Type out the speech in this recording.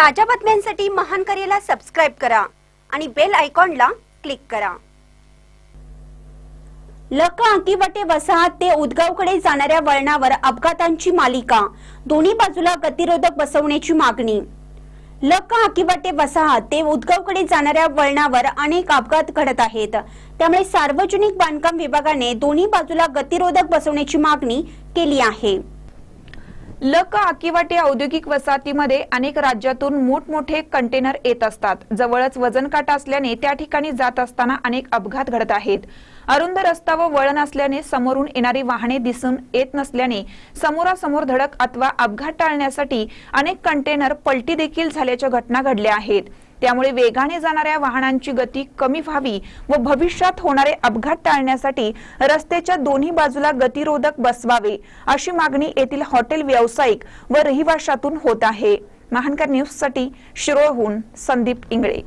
ताज्या बातम्यांसाठी महान करेला सबस्क्राईब करा आणि बेल आयकॉनला क्लिक करा. लक आकिवटे वसाहत ते उदगावकडे जाणाऱ्या वळणावर अपघातांची मालिका. दोन्ही बाजूला गतिरोधक बसवण्याची मागणी. लक आकिवाटे वसाहत ते उदगावकडे जाणाऱ्या वळणावर अनेक अपघात घडत आहेत. त्यामुळे सार्वजनिक बांधकाम विभागाने दोन्ही बाजूला गतिरोधक बसवण्याची मागणी केली आहे. लक आकिवाटी औद्योगिक वसाहतीमध्ये अनेक राज्यातून मोठमोठे कंटेनर येत असतात. जवळच वजन काटा असल्याने त्या ठिकाणी जात असताना अनेक अपघात घडत आहेत. अरुंद रस्ता व वळण असल्याने समोरून येणारी वाहने दिसून येत नसल्याने समोरासमोर धडक अथवा अपघात टाळण्यासाठी अनेक कंटेनर पलटी देखील झाल्याच्या घटना घडल्या आहेत. त्यामुळे वेगाने जाणाऱ्या वाहनांची गती कमी व्हावी व भविष्यात होणारे अपघात टाळण्यासाठी रस्त्याच्या दोन्ही बाजूला गतिरोधक बसवावे अशी मागणी येथील हॉटेल व्यावसायिक व रहिवाशातून होत आहे. महानकर न्यूजसाठी शिरोळहून संदीप इंगळे.